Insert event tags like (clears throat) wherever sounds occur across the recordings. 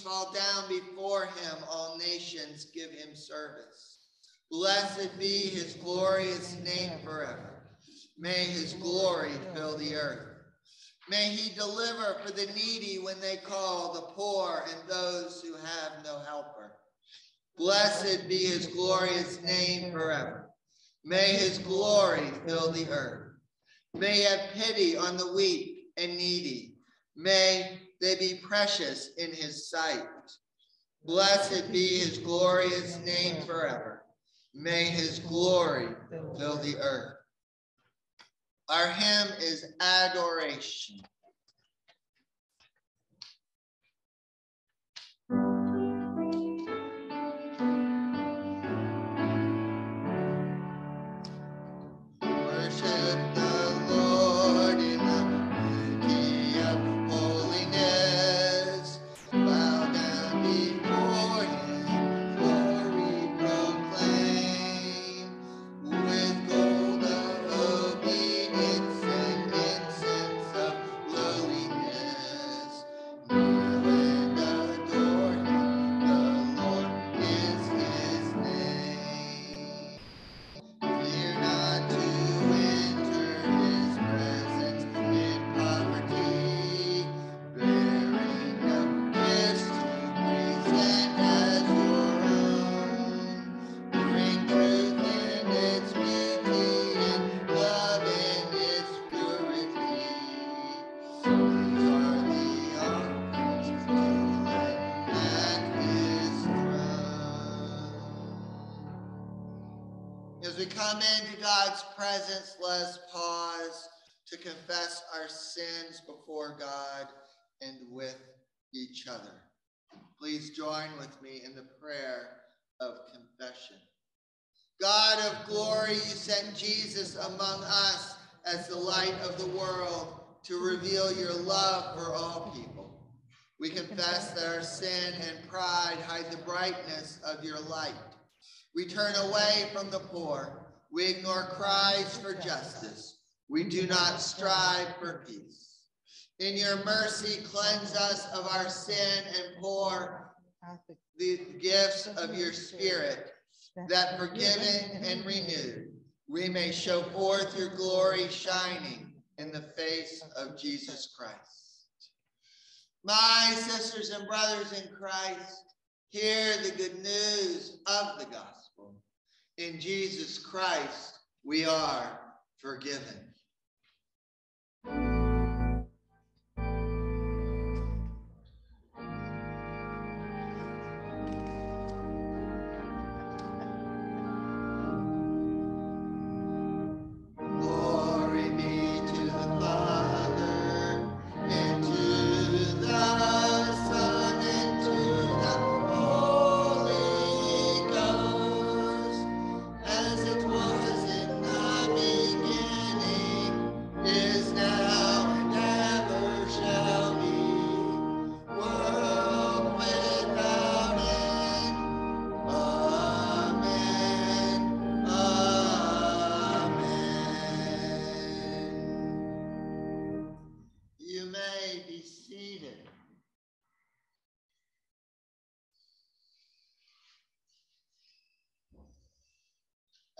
fall down before him, all nations give him service. Blessed be his glorious name forever. May his glory fill the earth. May he deliver for the needy when they call, the poor and those who have no helper. Blessed be his glorious name forever. May his glory fill the earth. May have pity on the weak and needy. May they be precious in his sight. Blessed be his glorious name forever. May his glory fill the earth. Our hymn is adoration. Presence, let us pause to confess our sins before God and with each other. Please join with me in the prayer of confession. God of glory, you sent Jesus among us as the light of the world to reveal your love for all people. We confess that our sin and pride hide the brightness of your light. We turn away from the poor we ignore cries for justice. We do not strive for peace. In your mercy, cleanse us of our sin and pour the gifts of your spirit that forgiven and renewed, we may show forth your glory shining in the face of Jesus Christ. My sisters and brothers in Christ, hear the good news of the gospel. In Jesus Christ, we are forgiven.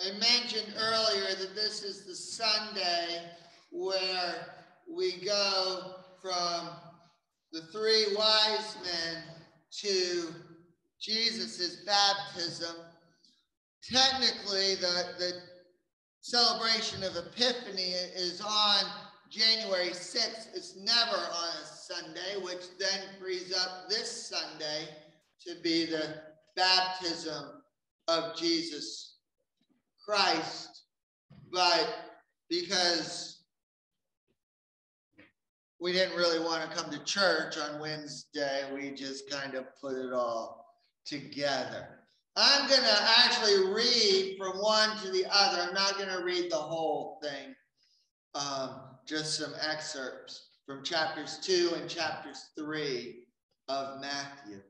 I mentioned earlier that this is the Sunday where we go from the three wise men to Jesus's baptism. Technically, the, the celebration of Epiphany is on January 6th. It's never on a Sunday, which then frees up this Sunday to be the baptism of Jesus Christ, but because we didn't really want to come to church on Wednesday, we just kind of put it all together. I'm going to actually read from one to the other. I'm not going to read the whole thing, um, just some excerpts. from chapters 2 and chapters 3 of Matthew.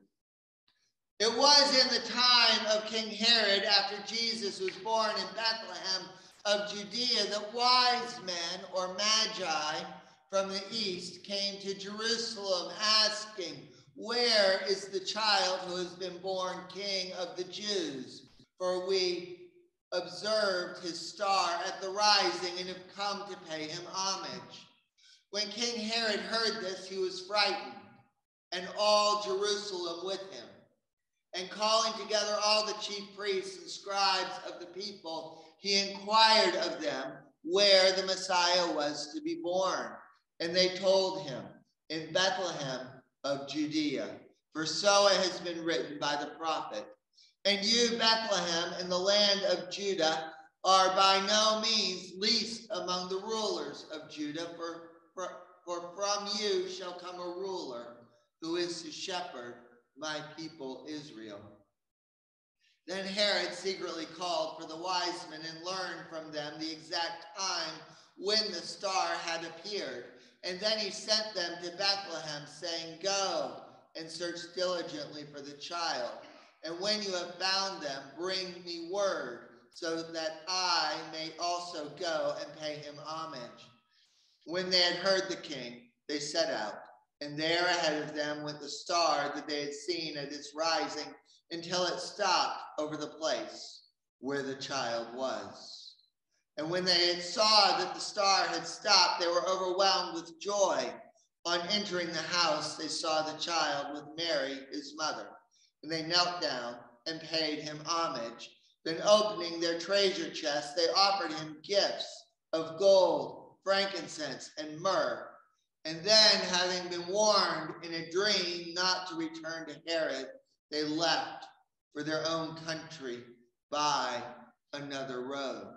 It was in the time of King Herod, after Jesus was born in Bethlehem of Judea, that wise men or magi from the east came to Jerusalem asking, Where is the child who has been born king of the Jews? For we observed his star at the rising and have come to pay him homage. When King Herod heard this, he was frightened, and all Jerusalem with him. And calling together all the chief priests and scribes of the people, he inquired of them where the Messiah was to be born. And they told him, In Bethlehem of Judea, for so it has been written by the prophet. And you, Bethlehem, in the land of Judah, are by no means least among the rulers of Judah, for, for, for from you shall come a ruler who is to shepherd my people Israel. Then Herod secretly called for the wise men and learned from them the exact time when the star had appeared. And then he sent them to Bethlehem, saying, Go and search diligently for the child. And when you have found them, bring me word, so that I may also go and pay him homage. When they had heard the king, they set out and there ahead of them went the star that they had seen at its rising until it stopped over the place where the child was. And when they had saw that the star had stopped, they were overwhelmed with joy. On entering the house, they saw the child with Mary, his mother, and they knelt down and paid him homage. Then, opening their treasure chest, they offered him gifts of gold, frankincense, and myrrh. And then, having been warned in a dream not to return to Herod, they left for their own country by another road.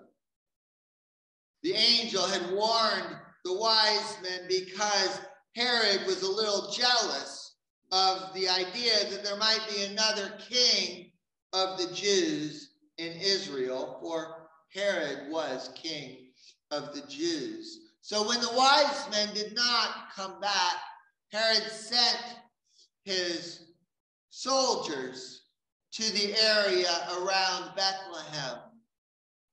The angel had warned the wise men because Herod was a little jealous of the idea that there might be another king of the Jews in Israel, for Herod was king of the Jews. So when the wise men did not come back, Herod sent his soldiers to the area around Bethlehem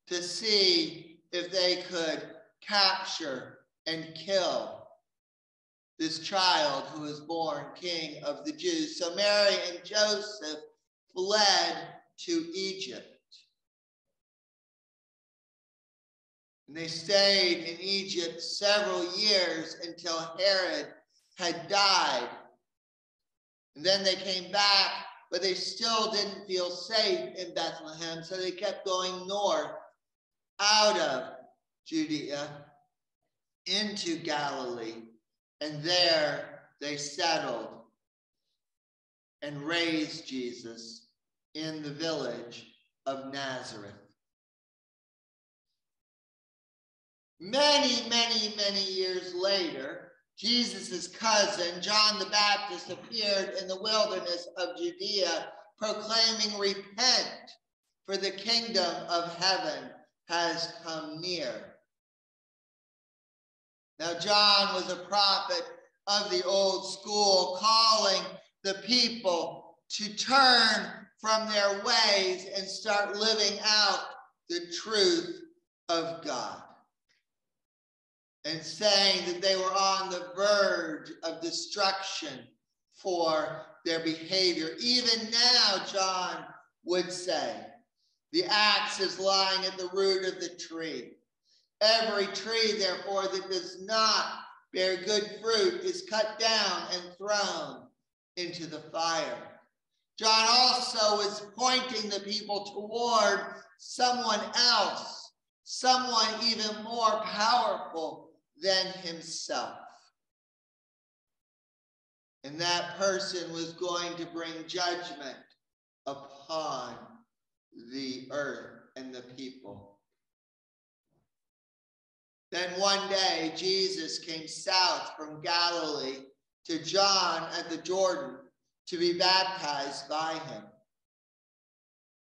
to see if they could capture and kill this child who was born king of the Jews. So Mary and Joseph fled to Egypt. And they stayed in Egypt several years until Herod had died. And then they came back, but they still didn't feel safe in Bethlehem. So they kept going north out of Judea into Galilee. And there they settled and raised Jesus in the village of Nazareth. Many, many, many years later, Jesus' cousin, John the Baptist, appeared in the wilderness of Judea, proclaiming, Repent, for the kingdom of heaven has come near. Now, John was a prophet of the old school, calling the people to turn from their ways and start living out the truth of God and saying that they were on the verge of destruction for their behavior. Even now, John would say, the axe is lying at the root of the tree. Every tree, therefore, that does not bear good fruit is cut down and thrown into the fire. John also is pointing the people toward someone else, someone even more powerful than himself. And that person was going to bring judgment upon the earth and the people. Then one day, Jesus came south from Galilee to John at the Jordan to be baptized by him.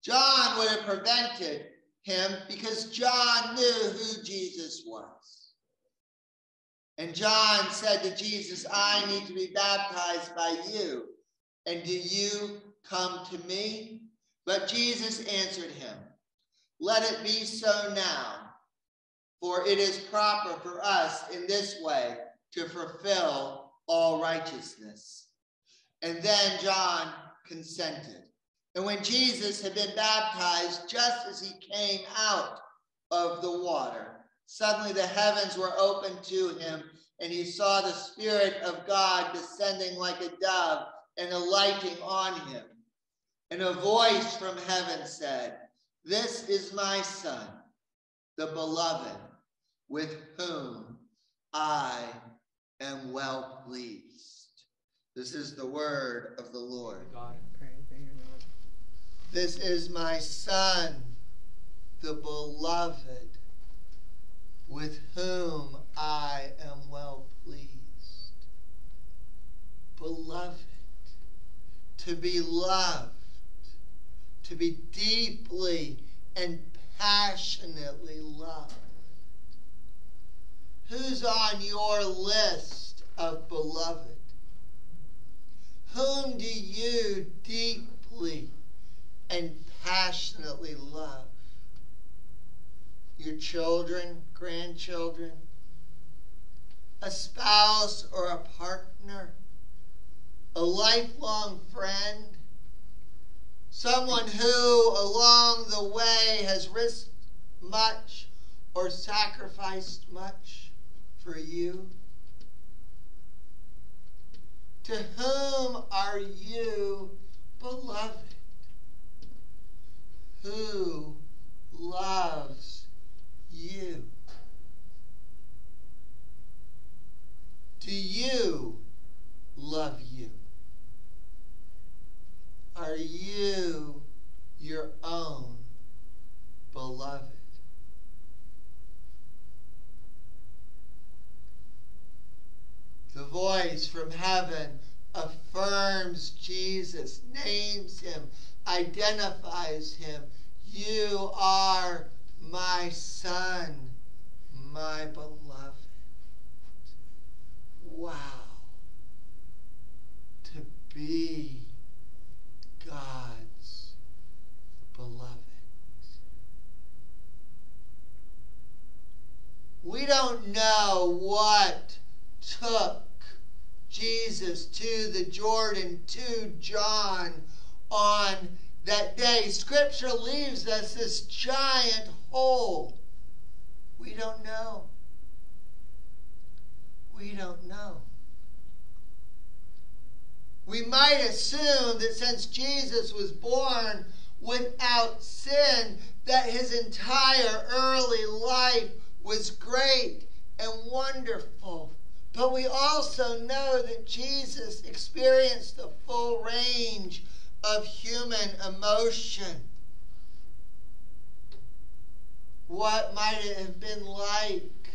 John would have prevented him because John knew who Jesus was. And John said to Jesus, I need to be baptized by you. And do you come to me? But Jesus answered him, Let it be so now, for it is proper for us in this way to fulfill all righteousness. And then John consented. And when Jesus had been baptized, just as he came out of the water, suddenly the heavens were opened to him, and he saw the Spirit of God descending like a dove and alighting on him. And a voice from heaven said, This is my Son, the beloved, with whom I am well pleased. This is the word of the Lord. God. This is my Son, the beloved, with whom I am well pleased. Beloved, to be loved, to be deeply and passionately loved. Who's on your list of beloved? Whom do you deeply and passionately love? Your children, grandchildren, a spouse or a partner, a lifelong friend, someone who along the way has risked much or sacrificed much for you? To whom are you beloved? Who loves you? Do you love you? Are you your own beloved? The voice from heaven affirms Jesus, names him, identifies him. You are my son, my beloved. Wow. To be God's beloved. We don't know what took Jesus to the Jordan, to John on that day. Scripture leaves us this giant hole. We don't know. We don't know. We might assume that since Jesus was born without sin, that his entire early life was great and wonderful. But we also know that Jesus experienced the full range of human emotion. What might it have been like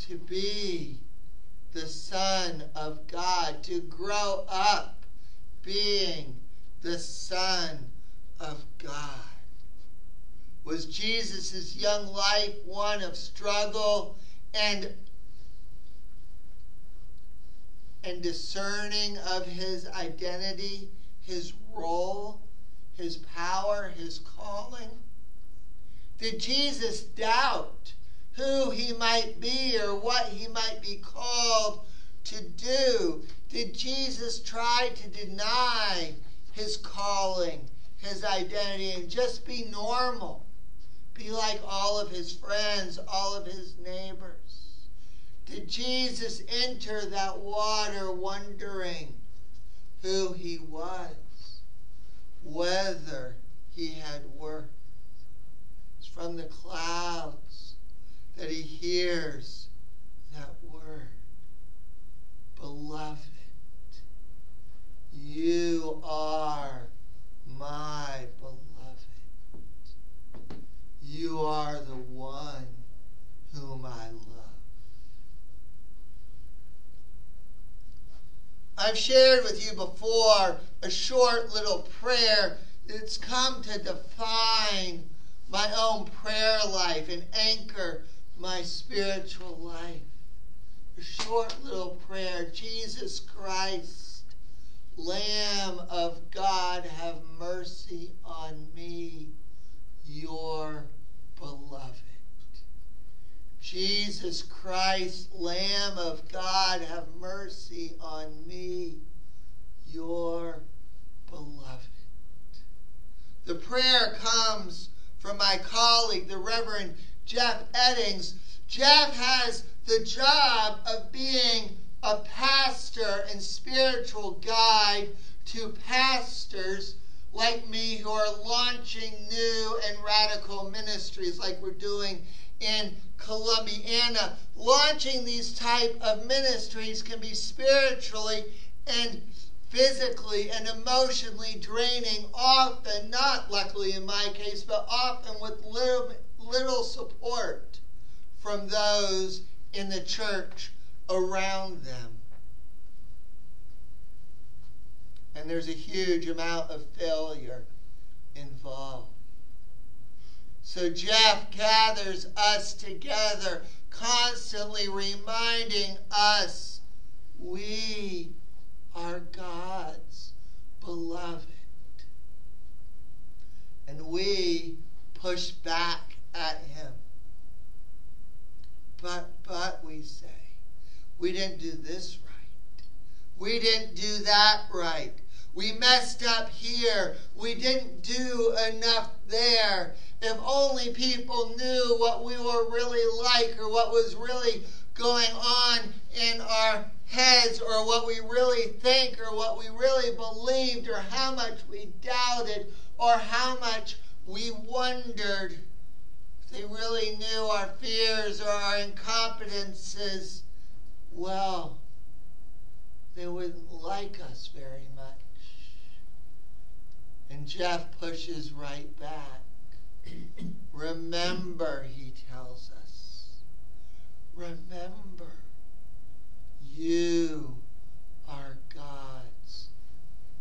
to be the Son of God, to grow up being the Son of God? Was Jesus' young life one of struggle and and discerning of his identity, his role, his power, his calling? Did Jesus doubt who he might be or what he might be called to do? Did Jesus try to deny his calling, his identity, and just be normal? Be like all of his friends, all of his neighbors? Did Jesus enter that water wondering who he was, whether he had worked? It's from the clouds that he hears that word. Beloved, you are my beloved. You are the one whom I love. I've shared with you before a short little prayer that's come to define my own prayer life and anchor my spiritual life. a short little prayer. Jesus Christ, Lamb of God, have mercy on me, your beloved. Jesus Christ, Lamb of God, have mercy on me, your beloved. The prayer comes from my colleague, the Reverend Jeff Eddings. Jeff has the job of being a pastor and spiritual guide to pastors like me who are launching new and radical ministries like we're doing in Columbiana. Launching these type of ministries can be spiritually and physically and emotionally draining, often, not luckily in my case, but often with little, little support from those in the church around them. And there's a huge amount of failure involved. So Jeff gathers us together, constantly reminding us we are God's beloved. And we push back at him. But, but, we say, we didn't do this right. We didn't do that right. We messed up here. We didn't do enough there. If only people knew what we were really like or what was really going on in our heads or what we really think or what we really believed or how much we doubted or how much we wondered they really knew our fears or our incompetences, well, they wouldn't like us very much. And Jeff pushes right back. (clears throat) Remember, he tells us. Remember. You are God's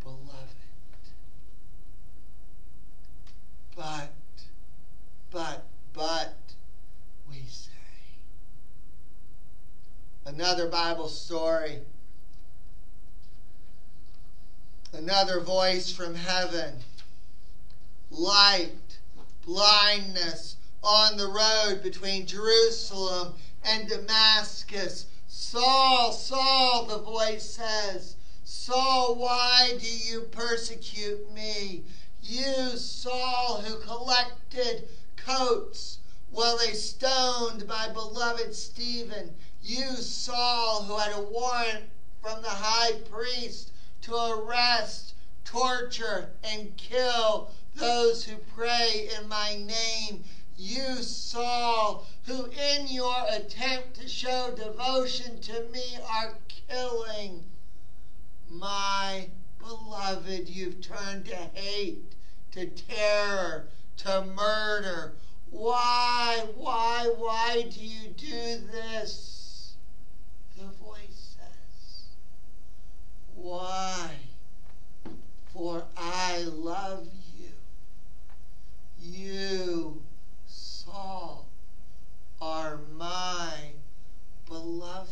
beloved. But, but, but, we say. Another Bible story. Another voice from heaven. Light, blindness on the road between Jerusalem and Damascus Saul, Saul, the voice says, Saul, why do you persecute me? You, Saul, who collected coats while they stoned my beloved Stephen. You, Saul, who had a warrant from the high priest to arrest, torture, and kill those who pray in my name. You, Saul, who in your attempt to show devotion to me are killing my beloved. You've turned to hate, to terror, to murder. Why, why, why do you do this? The voice says, Why? For I love you. You, Saul are my beloved.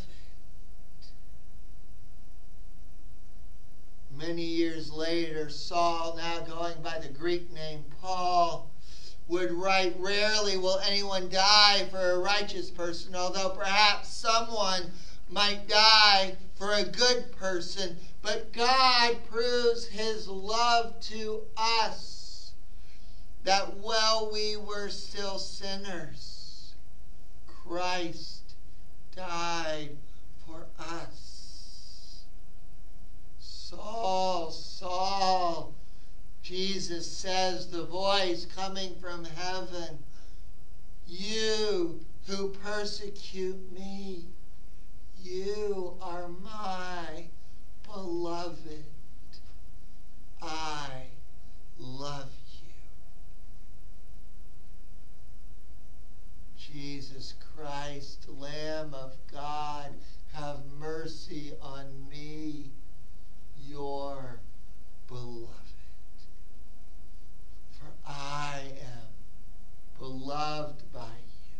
Many years later, Saul, now going by the Greek name Paul, would write, Rarely will anyone die for a righteous person, although perhaps someone might die for a good person. But God proves his love to us that while we were still sinners, Christ died for us. Saul, Saul, Jesus says, the voice coming from heaven, you who persecute me, you are my beloved. I love you. Jesus Christ, Lamb of God, have mercy on me, your beloved. I am beloved by you.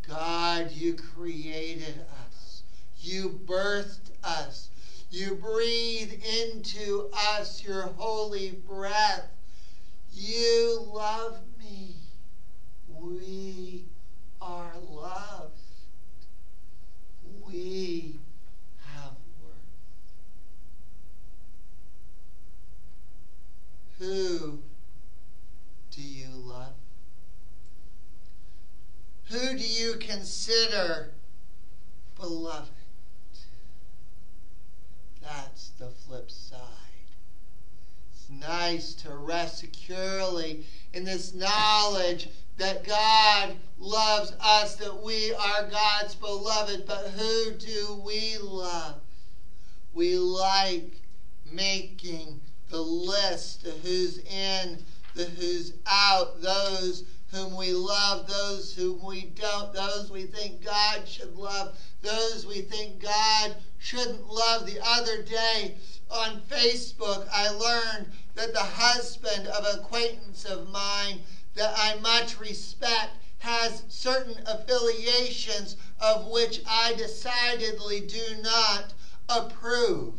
God, you created us, you birthed us, you breathe into us your holy breath. You love me. We are loved. We have worth. Who Who do you consider beloved? That's the flip side. It's nice to rest securely in this knowledge that God loves us, that we are God's beloved. But who do we love? We like making the list of who's in, the who's out, those whom we love, those whom we don't, those we think God should love, those we think God shouldn't love. The other day on Facebook, I learned that the husband of an acquaintance of mine that I much respect has certain affiliations of which I decidedly do not approve.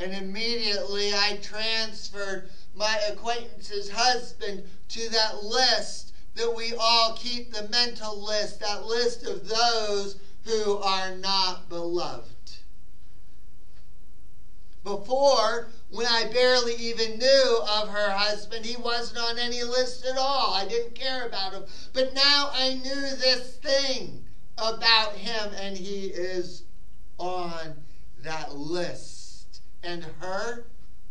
And immediately I transferred my acquaintance's husband to that list that we all keep the mental list, that list of those who are not beloved. Before, when I barely even knew of her husband, he wasn't on any list at all. I didn't care about him. But now I knew this thing about him, and he is on that list. And her,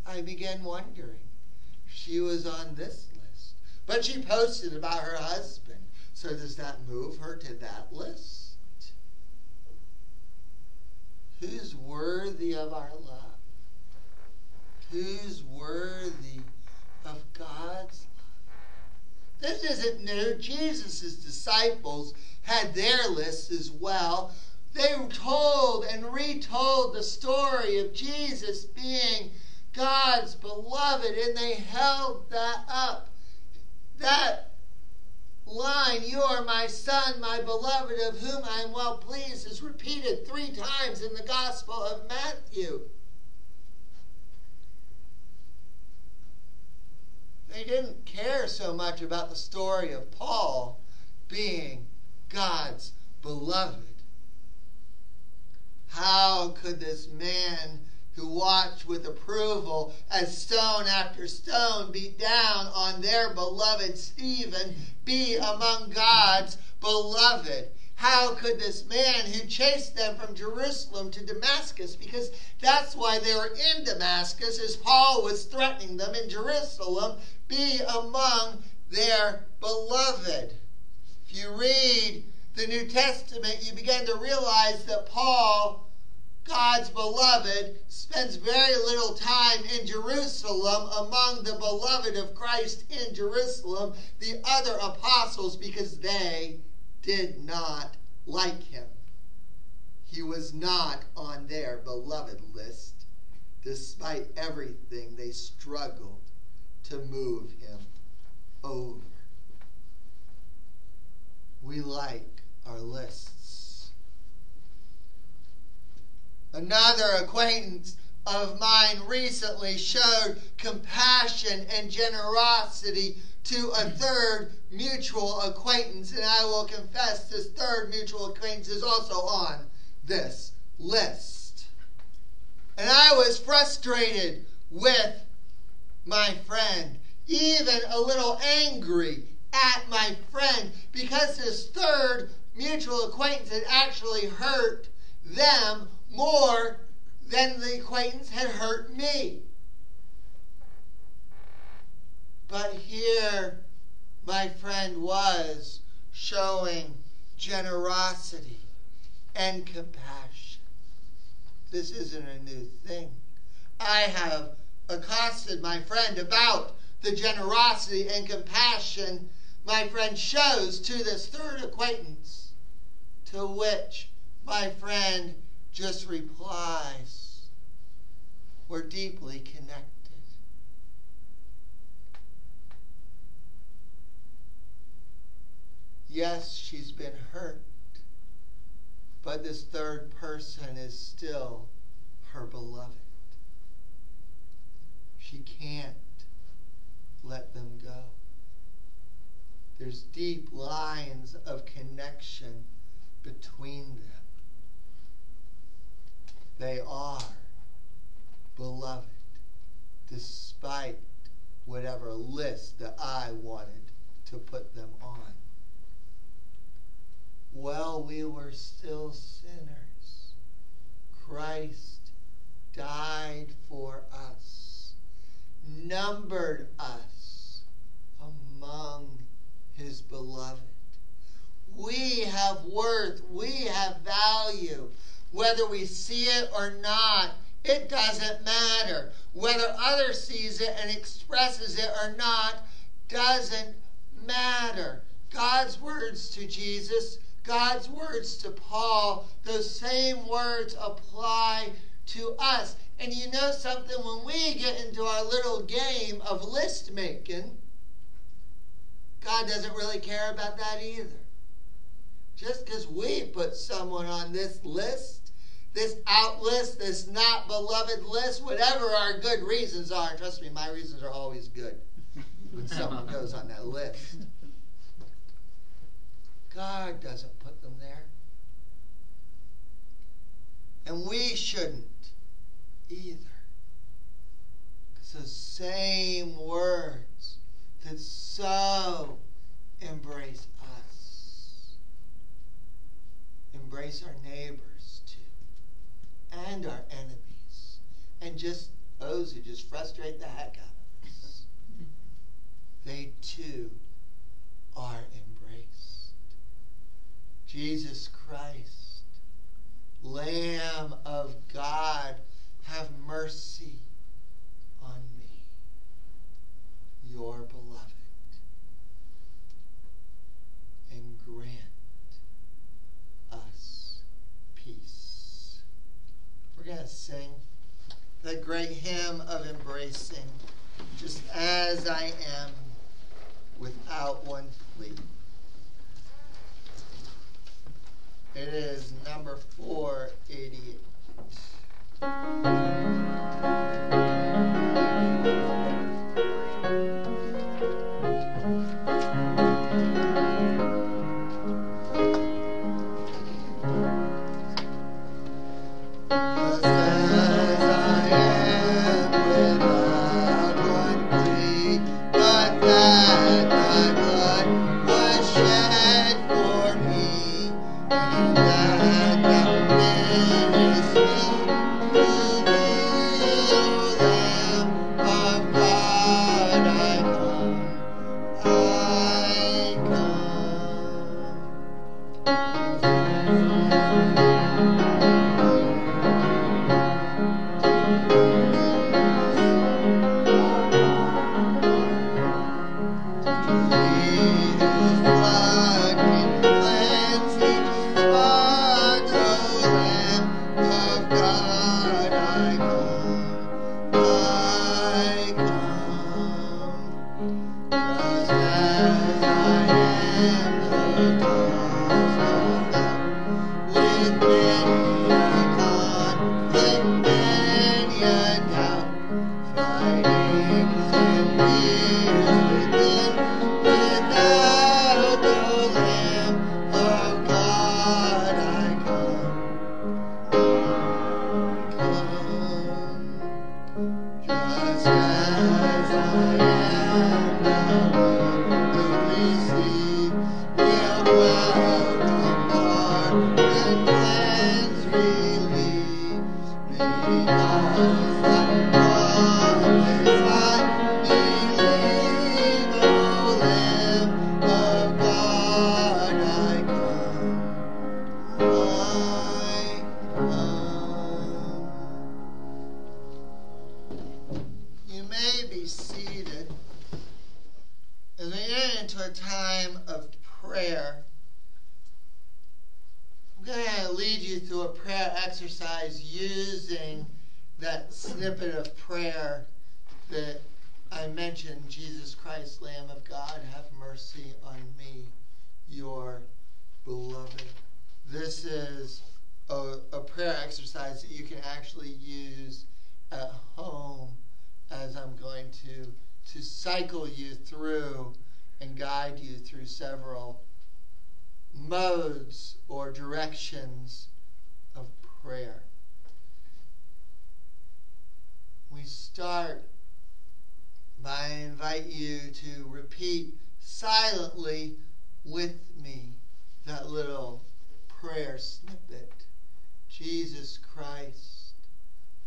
I began wondering. She was on this. But she posted about her husband. So does that move her to that list? Who's worthy of our love? who's worthy of God's love. This isn't new. Jesus' disciples had their lists as well. They told and retold the story of Jesus being God's beloved, and they held that up. That line, You are my son, my beloved, of whom I am well pleased, is repeated three times in the Gospel of Matthew. They didn't care so much about the story of Paul being God's beloved. How could this man who watched with approval as stone after stone beat down on their beloved Stephen be among God's beloved? How could this man who chased them from Jerusalem to Damascus, because that's why they were in Damascus, as Paul was threatening them in Jerusalem, be among their beloved. If you read the New Testament, you begin to realize that Paul, God's beloved, spends very little time in Jerusalem among the beloved of Christ in Jerusalem, the other apostles, because they did not like him. He was not on their beloved list. Despite everything, they struggled to move him over. We like our lists. Another acquaintance of mine recently showed compassion and generosity to a third mutual acquaintance, and I will confess this third mutual acquaintance is also on this list. And I was frustrated with my friend, even a little angry at my friend because this third mutual acquaintance had actually hurt them more than the acquaintance had hurt me. But here, my friend was showing generosity and compassion. This isn't a new thing. I have accosted my friend about the generosity and compassion my friend shows to this third acquaintance, to which my friend just replies, We're deeply connected. Yes, she's been hurt, but this third person is still her beloved. She can't let them go. There's deep lines of connection between them. They are beloved, despite whatever list that I wanted to put them on. While we were still sinners, Christ died for us, numbered us among his beloved. We have worth, we have value. Whether we see it or not, it doesn't matter. Whether others sees it and expresses it or not doesn't matter. God's words to Jesus, God's words to Paul, those same words apply to us. And you know something, when we get into our little game of list making, God doesn't really care about that either. Just because we put someone on this list, this out list, this not beloved list, whatever our good reasons are, and trust me, my reasons are always good when (laughs) someone goes on that list. God doesn't put them there. And we shouldn't either. Because the same words that so embrace us, embrace our neighbors and our enemies, and just those who just frustrate the heck out of us. They too are embraced. Jesus Christ, Lamb of God, have mercy on me, your beloved, and grant us peace. We're going to sing the great hymn of embracing, just as I am, without one plea. It is number 488. Using that snippet of prayer that I mentioned Jesus Christ, Lamb of God, have mercy on me, your beloved. This is a, a prayer exercise that you can actually use at home as I'm going to to cycle you through and guide you through several modes or directions of prayer. We start by invite you to repeat silently with me that little prayer snippet. Jesus Christ,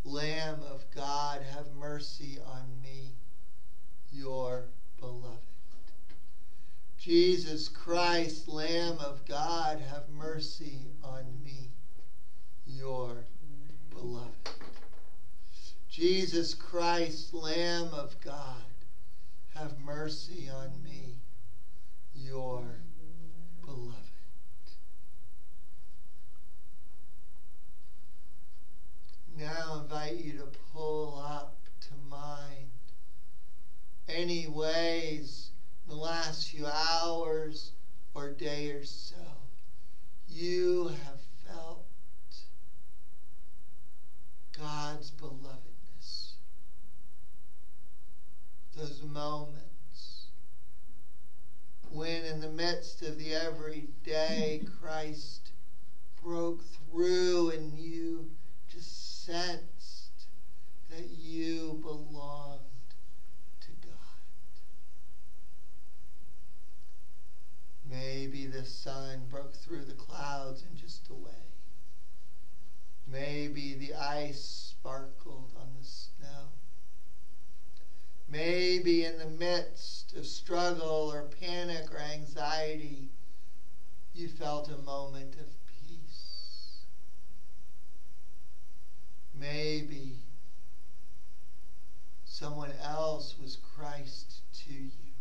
Lamb of God, have mercy on me, your beloved. Jesus Christ, Lamb of God, have mercy on me, your beloved. Jesus Christ, Lamb of God, have mercy on me, your beloved. Now I invite you to pull up to mind any ways in the last few hours or day or so you have felt God's belovedness. Those moments when, in the midst of the everyday, Christ broke through and you just sensed that you belonged to God. Maybe the sun broke through the clouds in just a way. Maybe the ice sparkled on the snow. Maybe in the midst of struggle or panic or anxiety, you felt a moment of peace. Maybe someone else was Christ to you,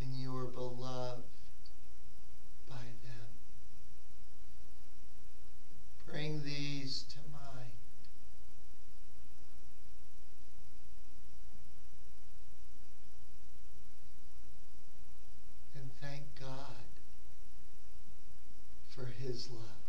and you were beloved by them. Bring these to mind. And thank God for his love.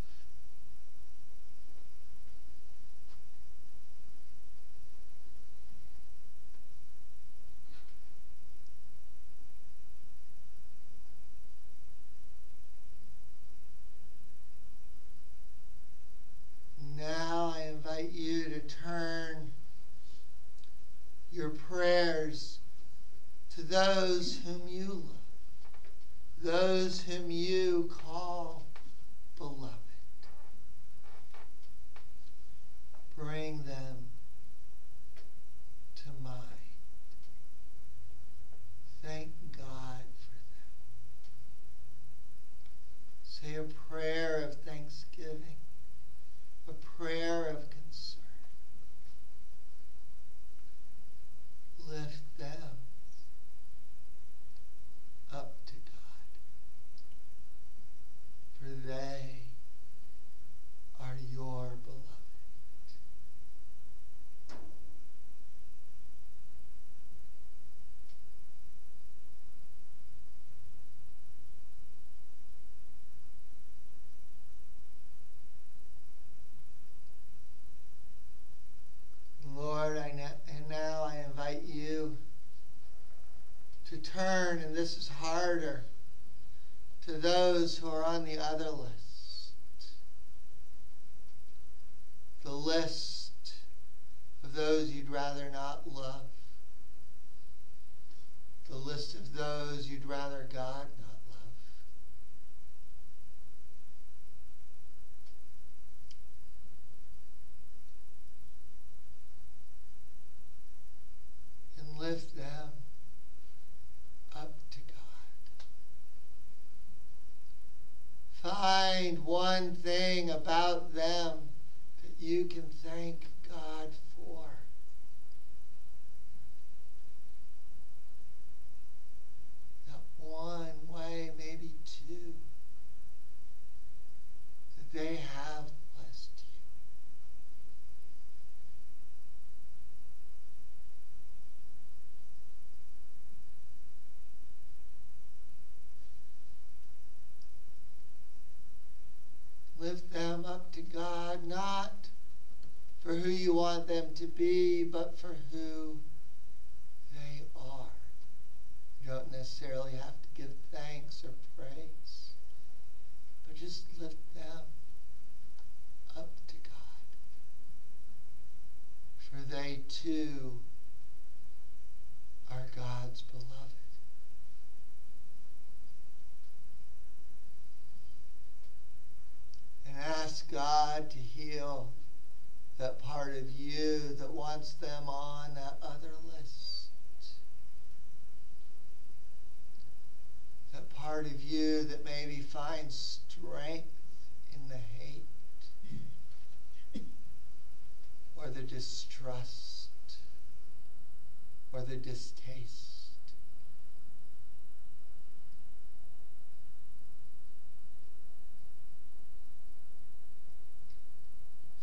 Distaste.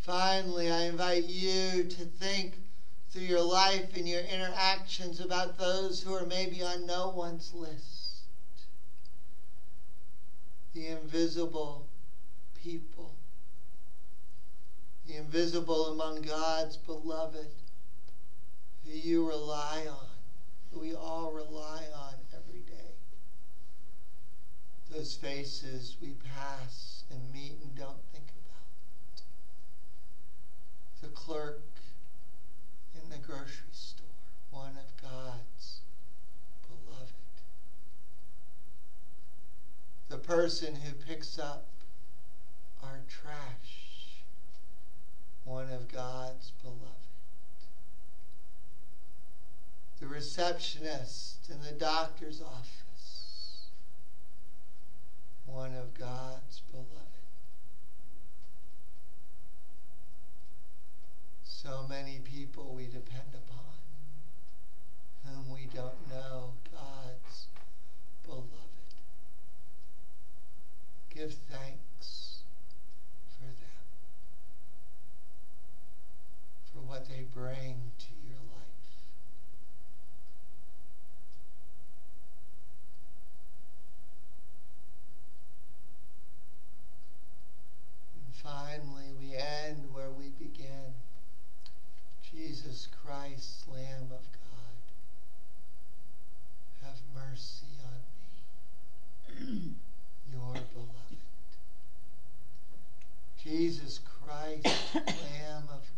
Finally, I invite you to think through your life and your interactions about those who are maybe on no one's list. The invisible people. The invisible among God's beloved you rely on, we all rely on every day. Those faces we pass and meet and don't think about. the clerk in the grocery store, one of God's beloved. The person who picks up our trash, one of God's beloved. The receptionist in the doctor's office, one of God's beloved. so many people we depend upon, whom we don't know, God's beloved. Give thanks for them, for what they bring to your life. And finally, we end where we began. Jesus Christ, Lamb of God, have mercy on me, (clears throat) your beloved. Jesus Christ, (clears throat) Lamb of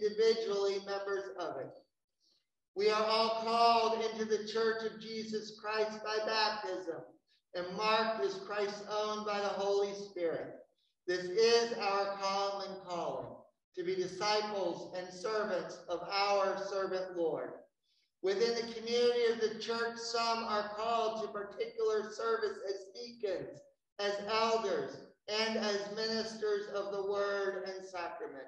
individually members of it. We are all called into the church of Jesus Christ by baptism and marked as Christ's own by the Holy Spirit. This is our common calling to be disciples and servants of our servant Lord. Within the community of the church, some are called to particular service as deacons, as elders, and as ministers of the word and sacrament.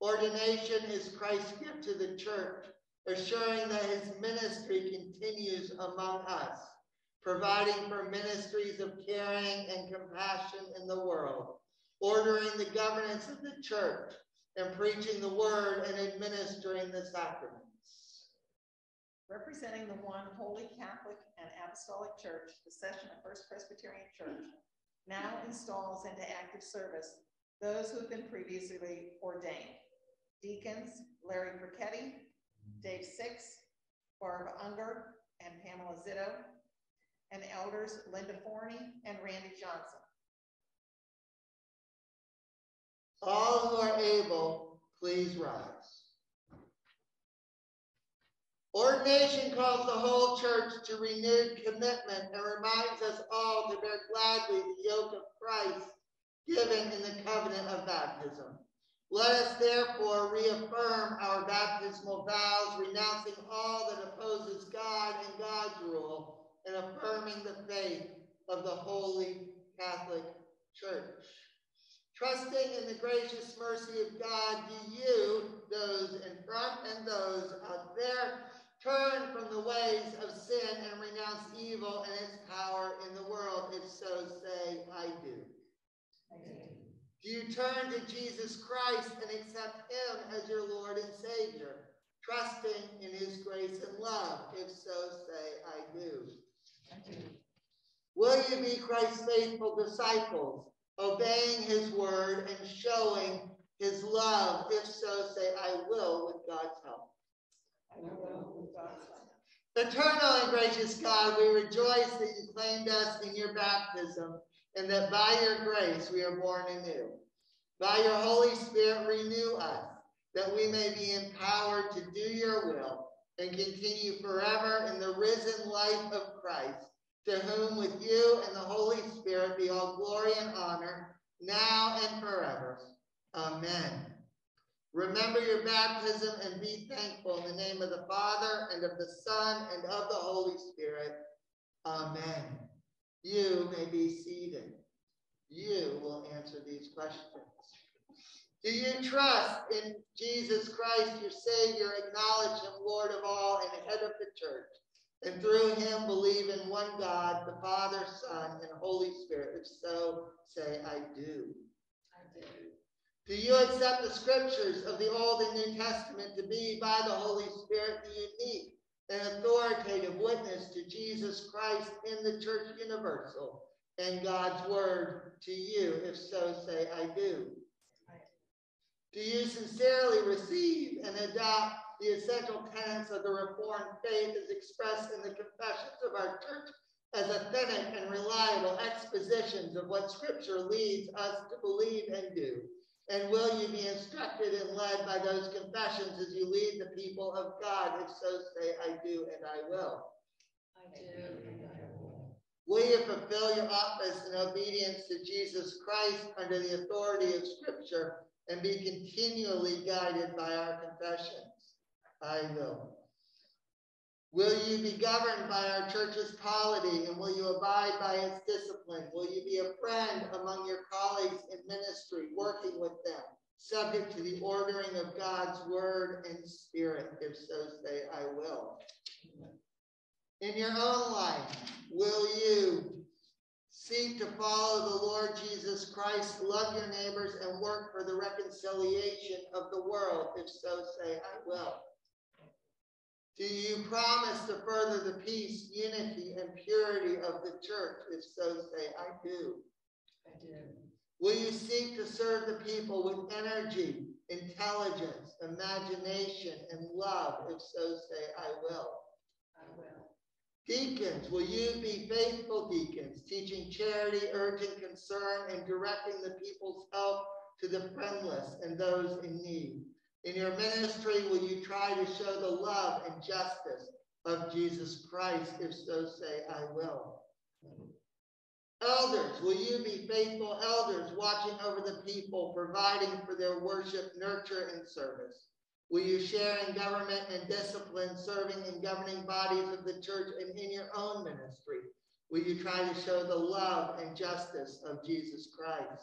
Ordination is Christ's gift to the church, assuring that his ministry continues among us, providing for ministries of caring and compassion in the world, ordering the governance of the church, and preaching the word and administering the sacraments. Representing the one holy Catholic and Apostolic Church, the session of First Presbyterian Church now installs into active service those who have been previously ordained. Deacons Larry Brichetti, Dave Six, Barb Unger, and Pamela Zitto, and elders Linda Forney and Randy Johnson. All who are able, please rise. Ordination calls the whole church to renewed commitment and reminds us all to bear gladly the yoke of Christ given in the covenant of baptism. Let us therefore reaffirm our baptismal vows, renouncing all that opposes God and God's rule, and affirming the faith of the Holy Catholic Church. Trusting in the gracious mercy of God, do you, those in front and those out there, turn from the ways of sin and renounce evil and its power in the world? If so, say, I do. I do. Do you turn to Jesus Christ and accept him as your Lord and Savior, trusting in his grace and love? If so, say, I do. Will you be Christ's faithful disciples, obeying his word and showing his love? If so, say, I will with God's help. I will with God's help. Eternal and gracious God, we rejoice that you claimed us in your baptism and that by your grace we are born anew. By your Holy Spirit, renew us, that we may be empowered to do your will and continue forever in the risen life of Christ, to whom with you and the Holy Spirit be all glory and honor, now and forever. Amen. Remember your baptism and be thankful in the name of the Father and of the Son and of the Holy Spirit. Amen. You may be seated. You will answer these questions. Do you trust in Jesus Christ, your Savior, acknowledge Him Lord of all and head of the church, and through Him believe in one God, the Father, Son, and Holy Spirit? If so, say, I do. I do. Do you accept the scriptures of the Old and New Testament to be, by the Holy Spirit, the unique and authoritative witness to Jesus Christ in the church universal and God's word to you? If so, say, I do. Do you sincerely receive and adopt the essential tenets of the Reformed faith as expressed in the confessions of our church as authentic and reliable expositions of what Scripture leads us to believe and do? And will you be instructed and led by those confessions as you lead the people of God? If so, say, I do and I will. I do and I will. Will you fulfill your office in obedience to Jesus Christ under the authority of Scripture and be continually guided by our confessions? I will. Will you be governed by our church's polity and will you abide by its discipline? Will you be a friend among your colleagues in ministry, working with them, subject to the ordering of God's word and spirit? If so, say, I will. In your own life, will you seek to follow the Lord Jesus Christ, love your neighbors, and work for the reconciliation of the world? If so, say, I will. Do you promise to further the peace, unity, and purity of the church? If so, say, I do. I do. Will you seek to serve the people with energy, intelligence, imagination, and love? If so, say, I will. I will. Deacons, will you be faithful deacons, teaching charity, urging concern, and directing the people's help to the friendless and those in need? In your ministry, will you try to show the love and justice of Jesus Christ? If so, say, I will. Elders, will you be faithful elders, watching over the people, providing for their worship, nurture, and service? Will you share in government and discipline, serving in governing bodies of the church and in your own ministry? Will you try to show the love and justice of Jesus Christ?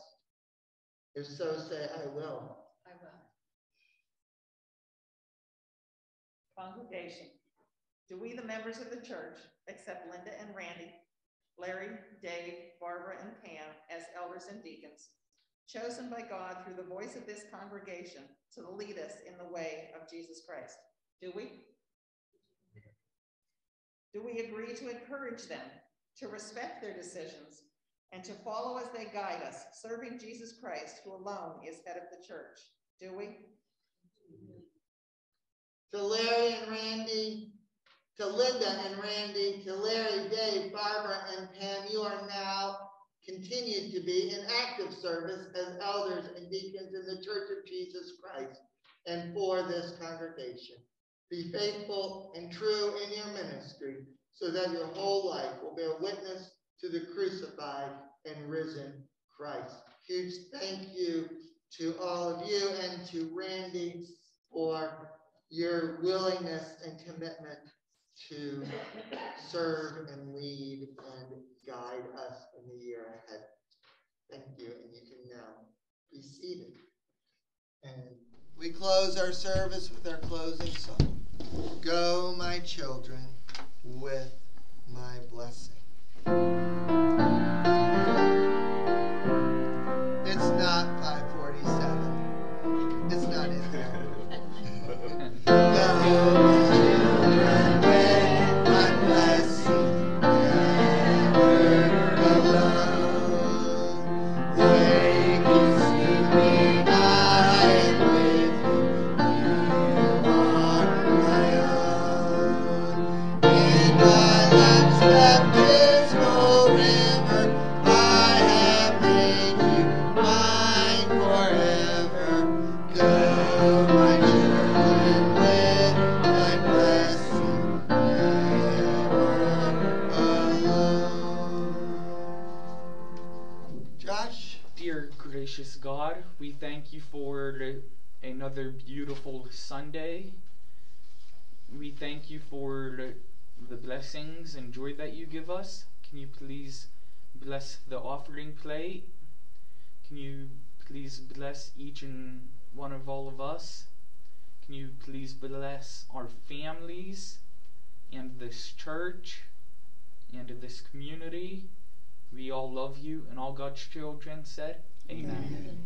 If so, say, I will. Congregation, do we, the members of the church, accept Linda and Randy, Larry, Dave, Barbara, and Pam as elders and deacons, chosen by God through the voice of this congregation to lead us in the way of Jesus Christ? Do we? Do we agree to encourage them, to respect their decisions, and to follow as they guide us, serving Jesus Christ, who alone is head of the church? Do we? To Larry and Randy, to Linda and Randy, to Larry, Dave, Barbara, and Pam, you are now continued to be in active service as elders and deacons in the Church of Jesus Christ and for this congregation. Be faithful and true in your ministry so that your whole life will bear witness to the crucified and risen Christ. Huge thank you to all of you and to Randy for your willingness and commitment to serve and lead and guide us in the year ahead. Thank you, and you can now be seated. And we close our service with our closing song. Go, my children, with my blessing. Another beautiful Sunday. We thank you for the blessings and joy that you give us. Can you please bless the offering plate? Can you please bless each and one of all of us? Can you please bless our families and this church and this community? We all love you, and all God's children said, Amen. Amen.